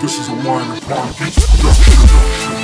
This is a line upon beats production.